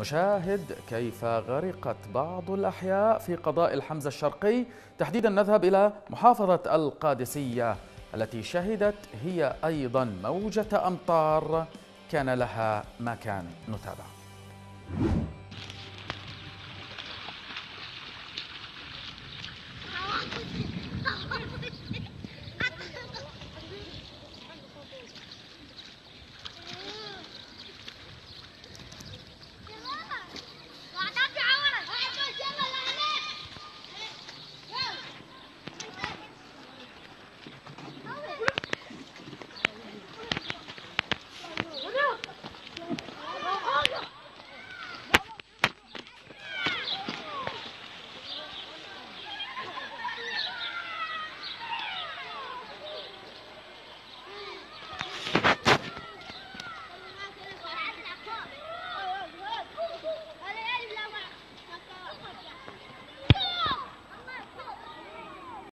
نشاهد كيف غرقت بعض الأحياء في قضاء الحمزة الشرقي. تحديدا نذهب إلى محافظة القادسية التي شهدت هي أيضا موجة أمطار. كان لها مكان. نتابع.